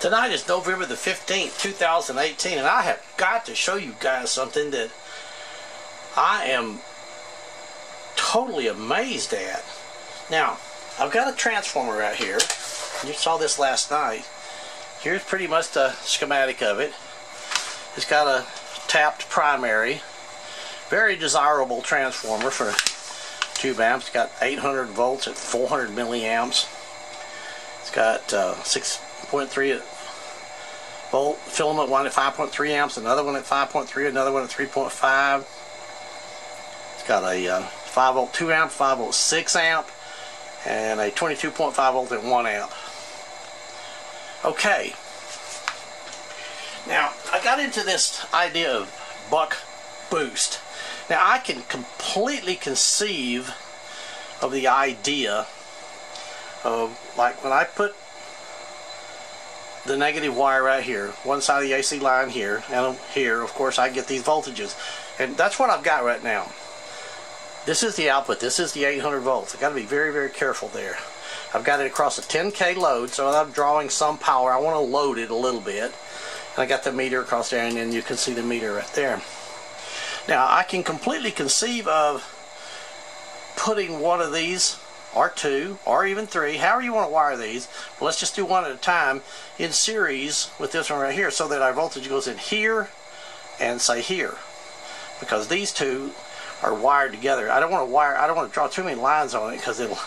Tonight is November the 15th, 2018, and I have got to show you guys something that I am totally amazed at. Now, I've got a transformer out here. You saw this last night. Here's pretty much the schematic of it. It's got a tapped primary. Very desirable transformer for tube amps. It's got 800 volts at 400 milliamps. It's got uh, 6.3 volt filament, one at 5.3 amps, another one at 5.3, another one at 3.5. It's got a uh, 5 volt 2 amp, 5 volt 6 amp, and a 22.5 volt at 1 amp. Okay. Now, I got into this idea of buck boost. Now, I can completely conceive of the idea of, like, when I put the negative wire right here, one side of the AC line here, and here, of course, I get these voltages. And that's what I've got right now. This is the output. This is the 800 volts. I've got to be very, very careful there. I've got it across a 10K load, so I'm drawing some power. I want to load it a little bit. And I got the meter across there, and then you can see the meter right there. Now, I can completely conceive of putting one of these or two, or even three, however you want to wire these. But let's just do one at a time in series with this one right here so that our voltage goes in here and say here. Because these two are wired together. I don't want to wire, I don't want to draw too many lines on it because it'll,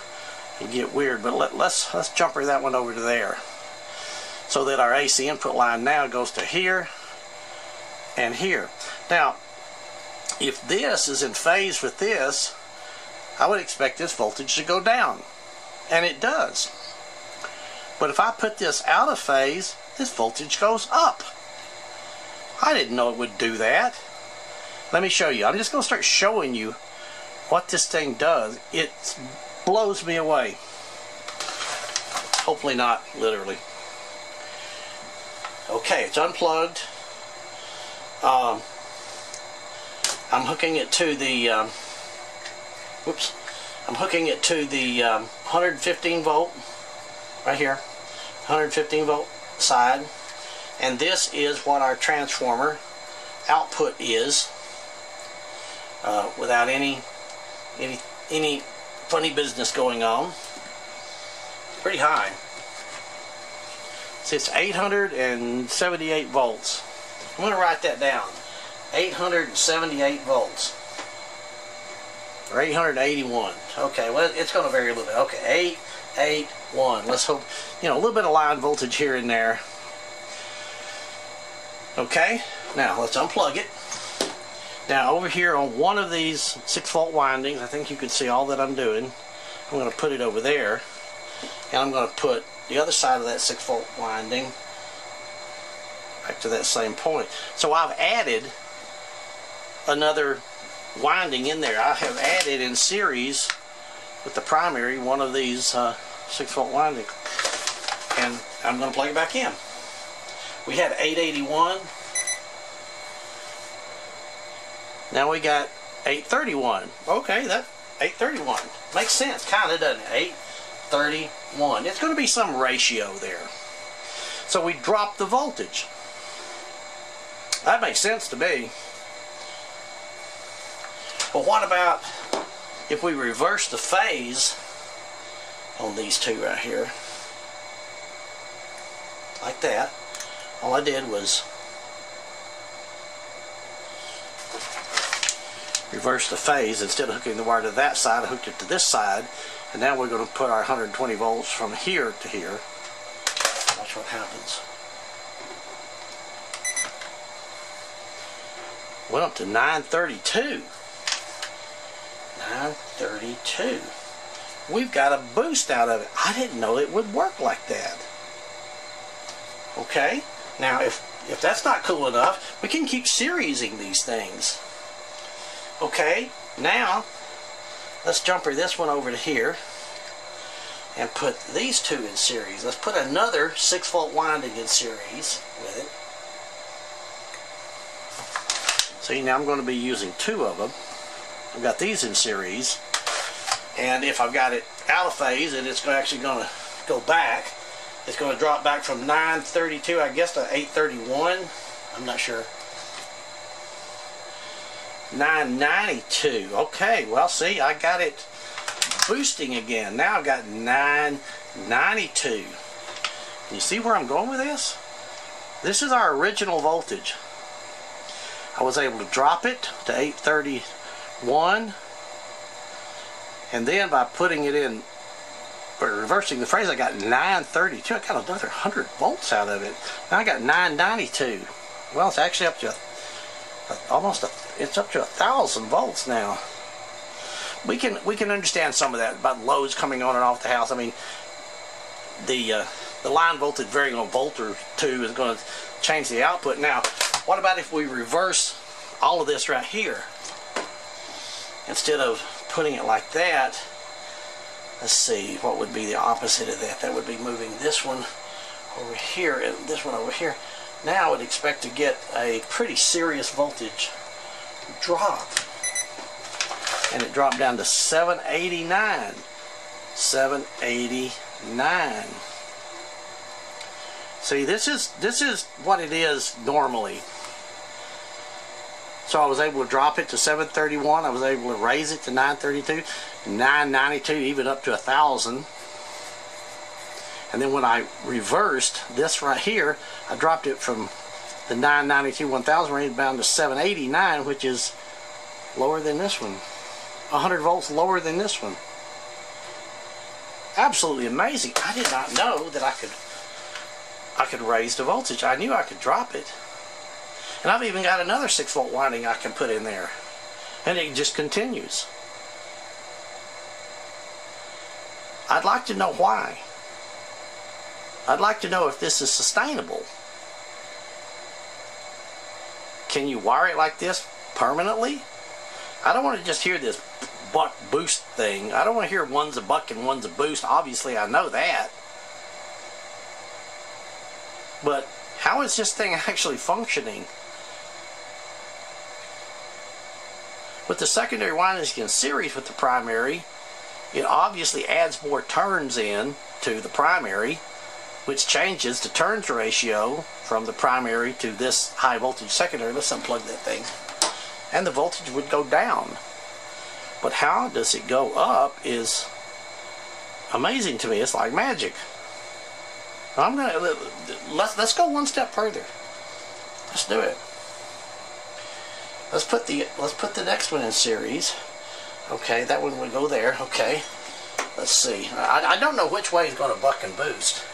it'll get weird. But let, let's, let's jumper that one over to there. So that our AC input line now goes to here and here. Now, if this is in phase with this, I would expect this voltage to go down. And it does. But if I put this out of phase, this voltage goes up. I didn't know it would do that. Let me show you. I'm just going to start showing you what this thing does. It blows me away. Hopefully not literally. Okay, it's unplugged. Um, I'm hooking it to the um, whoops, I'm hooking it to the um, 115 volt, right here, 115 volt side, and this is what our transformer output is, uh, without any, any, any funny business going on. Pretty high. It's 878 volts. I'm going to write that down. 878 volts or 881. Okay, well, it's going to vary a little bit. Okay, 881. Let's hope, you know, a little bit of line voltage here and there. Okay, now let's unplug it. Now over here on one of these 6 volt windings, I think you can see all that I'm doing. I'm going to put it over there. And I'm going to put the other side of that 6 volt winding back to that same point. So I've added another winding in there. I have added in series with the primary one of these uh, 6 volt winding. And I'm going to plug it back in. We had 881 now we got 831 okay that 831 makes sense kind of doesn't it? 831 it's going to be some ratio there. So we drop the voltage. That makes sense to me but what about if we reverse the phase on these two right here? Like that. All I did was reverse the phase. Instead of hooking the wire to that side, I hooked it to this side. And now we're going to put our 120 volts from here to here. Watch what happens. Went up to 932. 932. We've got a boost out of it. I didn't know it would work like that. Okay, now if, if that's not cool enough, we can keep seriesing these things. Okay, now let's jumper this one over to here and put these two in series. Let's put another 6 volt winding in series with it. See, now I'm going to be using two of them. I've got these in series and if I've got it out of phase and it's actually going to go back it's going to drop back from 932, I guess, to 831. I'm not sure. 992. Okay, well, see, I got it boosting again. Now I've got 992. Can you see where I'm going with this? This is our original voltage. I was able to drop it to 831 and then by putting it in or reversing the phrase I got 932 I got another 100 volts out of it. Now I got 992 well it's actually up to a, almost a, it's up to a thousand volts now. We can we can understand some of that about loads coming on and off the house. I mean the uh, the line voltage varying on volt or two is going to change the output. Now what about if we reverse all of this right here? Instead of putting it like that, let's see, what would be the opposite of that? That would be moving this one over here and this one over here. Now I would expect to get a pretty serious voltage drop. And it dropped down to 789. 789. See, this is this is what it is normally. So I was able to drop it to 731. I was able to raise it to 932, 992, even up to a 1,000. And then when I reversed this right here, I dropped it from the 992 1000 range down to 789, which is lower than this one. 100 volts lower than this one. Absolutely amazing. I did not know that I could I could raise the voltage. I knew I could drop it. And I've even got another 6 volt winding I can put in there. And it just continues. I'd like to know why. I'd like to know if this is sustainable. Can you wire it like this permanently? I don't want to just hear this buck boost thing. I don't want to hear one's a buck and one's a boost. Obviously, I know that. But how is this thing actually functioning? With the secondary windings in series with the primary, it obviously adds more turns in to the primary, which changes the turns ratio from the primary to this high voltage secondary. Let's unplug that thing. And the voltage would go down. But how does it go up is amazing to me. It's like magic. I'm gonna let's let's go one step further. Let's do it. Let's put the let's put the next one in series. Okay, that one would go there. Okay, let's see. I, I don't know which way is going to buck and boost,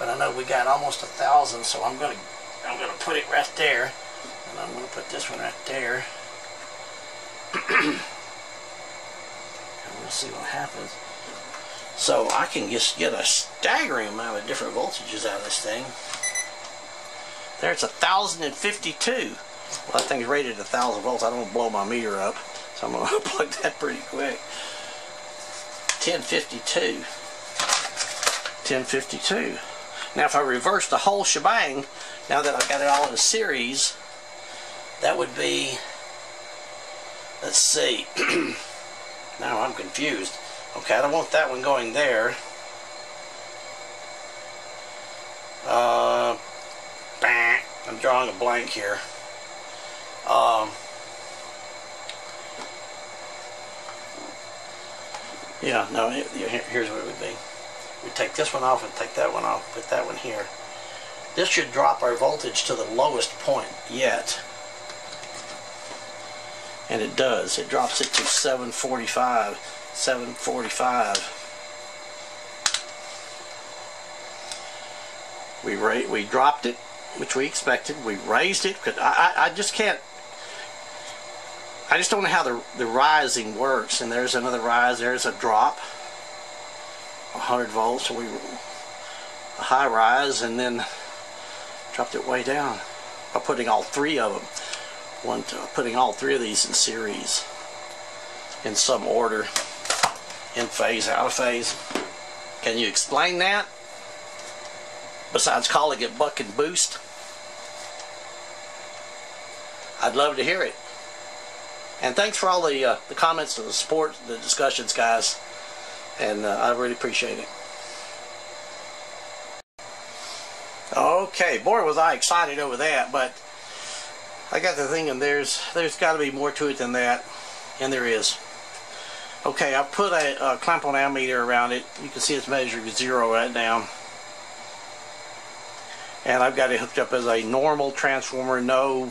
but I know we got almost a thousand, so I'm gonna I'm gonna put it right there, and I'm gonna put this one right there. and we'll see what happens. So I can just get a staggering amount of different voltages out of this thing. There it's a 1052. Well, that thing's rated at 1000 volts. I don't want to blow my meter up. So I'm going to plug that pretty quick. 1052. 1052. Now if I reverse the whole shebang, now that I've got it all in a series, that would be, let's see, now I'm confused. Okay, I don't want that one going there. Uh, I'm drawing a blank here. Um, yeah, no, here's what it would be. We take this one off and take that one off, put that one here. This should drop our voltage to the lowest point yet. And it does. It drops it to 745. 745. We ra we dropped it, which we expected. We raised it because I, I, I just can't. I just don't know how the the rising works. And there's another rise. There's a drop. 100 volts. We a high rise and then dropped it way down by putting all three of them. One, uh, putting all three of these in series in some order in phase, out of phase. Can you explain that? Besides calling it buck and boost? I'd love to hear it. And thanks for all the uh, the comments, and the support, the discussions, guys. And uh, I really appreciate it. Okay, boy was I excited over that, but I got to thinking there's there's got to be more to it than that, and there is. Okay, I put a, a clamp on ammeter around it. You can see it's measuring zero right now. And I've got it hooked up as a normal transformer, no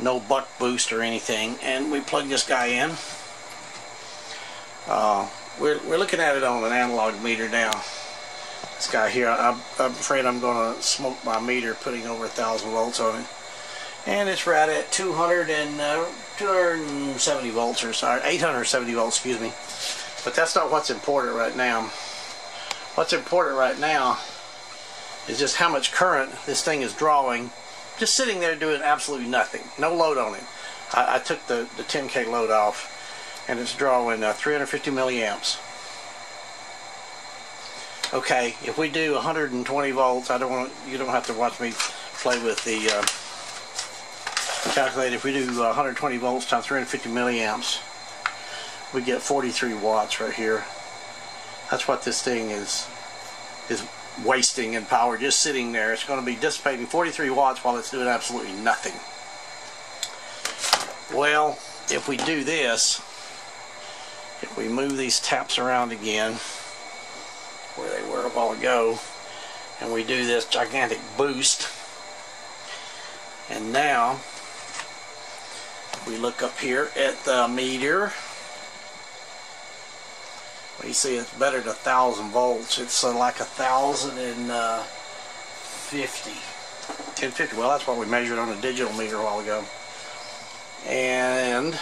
no buck boost or anything. And we plug this guy in. Uh, we're, we're looking at it on an analog meter now. This guy here, I'm, I'm afraid I'm going to smoke my meter putting over a thousand volts on it. And it's right at 200 and, uh, 270 volts or sorry, 870 volts, excuse me. But that's not what's important right now. What's important right now is just how much current this thing is drawing. Just sitting there doing absolutely nothing. No load on him. I, I took the, the 10K load off and it's drawing uh, 350 milliamps. Okay, if we do 120 volts, I don't want you don't have to watch me play with the uh, calculator. If we do 120 volts times 350 milliamps, we get 43 watts right here. That's what this thing is is wasting in power just sitting there. It's going to be dissipating 43 watts while it's doing absolutely nothing. Well, if we do this, if we move these taps around again, where they were a while ago, and we do this gigantic boost, and now we look up here at the meter, we see it's better than a thousand volts. It's uh, like a thousand and uh, fifty. 1050. Well, that's what we measured on a digital meter a while ago. And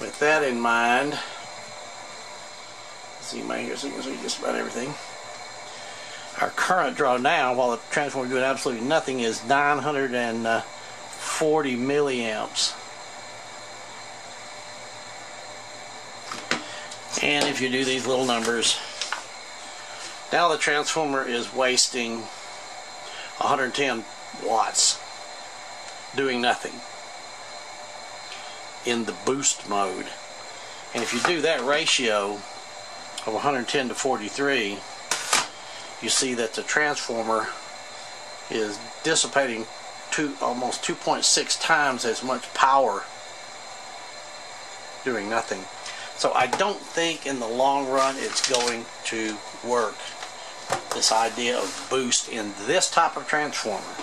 with that in mind, see my here so you can see just about everything. Our current draw now, while the transformer doing absolutely nothing, is 940 milliamps. And if you do these little numbers, now the transformer is wasting 110 watts doing nothing in the boost mode. And if you do that ratio of 110 to 43, you see that the transformer is dissipating two, almost 2.6 times as much power doing nothing. So I don't think in the long run it's going to work. This idea of boost in this type of transformer.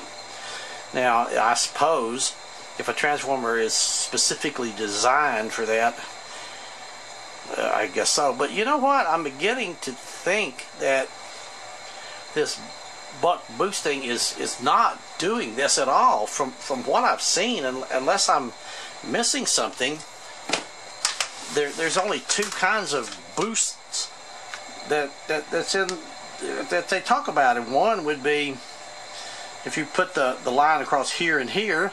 Now, I suppose if a transformer is specifically designed for that, uh, I guess so. But you know what? I'm beginning to think that this buck boosting is is not doing this at all from from what I've seen, unless I'm missing something there, there's only two kinds of boosts that, that that's in that they talk about, and one would be if you put the the line across here and here,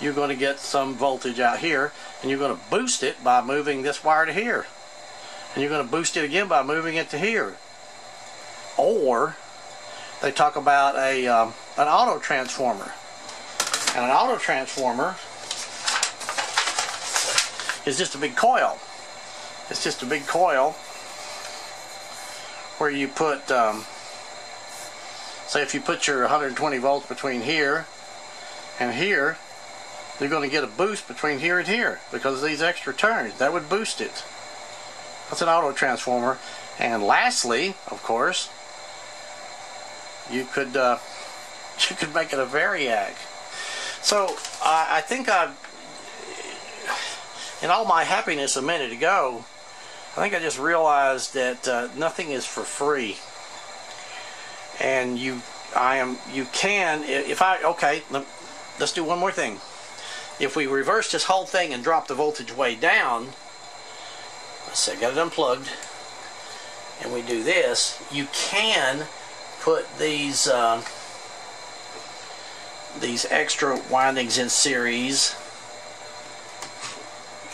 you're going to get some voltage out here, and you're going to boost it by moving this wire to here, and you're going to boost it again by moving it to here. Or they talk about a um, an auto transformer, and an auto transformer is just a big coil. It's just a big coil where you put, um, say if you put your 120 volts between here and here, you're going to get a boost between here and here because of these extra turns. That would boost it. That's an auto transformer. And lastly, of course, you could uh, you could make it a variac. So uh, I think I've in all my happiness a minute ago, I think I just realized that uh, nothing is for free. And you, I am, you can, if I, okay, let's do one more thing. If we reverse this whole thing and drop the voltage way down, let's say I got it unplugged, and we do this, you can put these, uh, these extra windings in series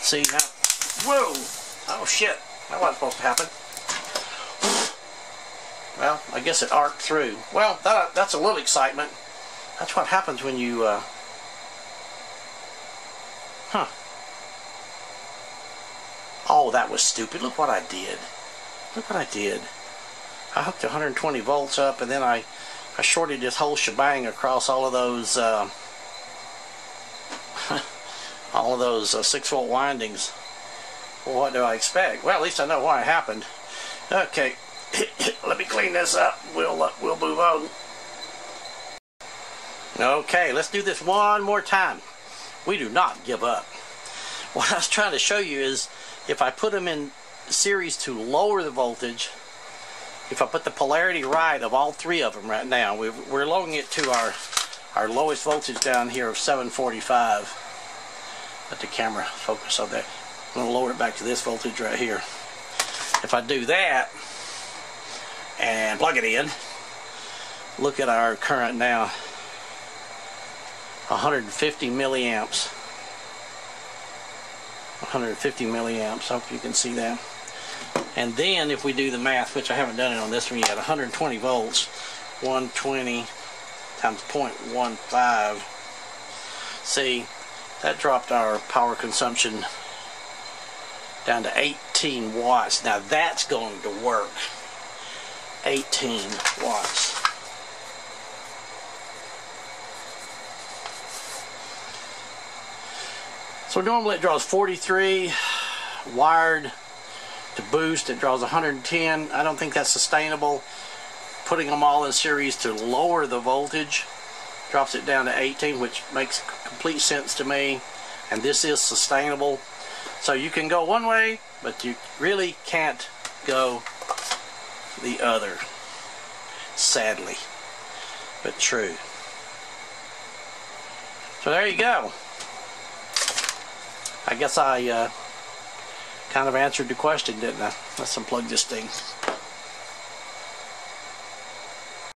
See now, whoa! Oh shit, that wasn't supposed to happen. Well, I guess it arced through. Well, that, that's a little excitement. That's what happens when you, uh, huh. Oh, that was stupid. Look what I did. Look what I did. I hooked 120 volts up and then I I shorted this whole shebang across all of those uh, all of those uh, six volt windings. Well, what do I expect? Well, at least I know why it happened. Okay, let me clean this up. We'll uh, we'll move on. Okay, let's do this one more time. We do not give up. What I was trying to show you is if I put them in series to lower the voltage, if I put the polarity right of all three of them right now, we're lowering it to our our lowest voltage down here of 745. Let the camera focus on that. I'm going to lower it back to this voltage right here. If I do that and plug it in, look at our current now. 150 milliamps. 150 milliamps. I hope you can see that. And then if we do the math, which I haven't done it on this one yet, 120 volts, 120 times 0.15. See, that dropped our power consumption down to 18 watts. Now that's going to work. 18 watts. So normally it draws 43 wired to boost. It draws 110. I don't think that's sustainable. Putting them all in series to lower the voltage drops it down to 18, which makes complete sense to me. And this is sustainable. So you can go one way, but you really can't go the other. Sadly, but true. So there you go. I guess I uh, kind of answered the question, didn't I? Let's unplug this thing.